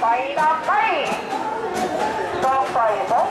ไปดับไปต้องไปผม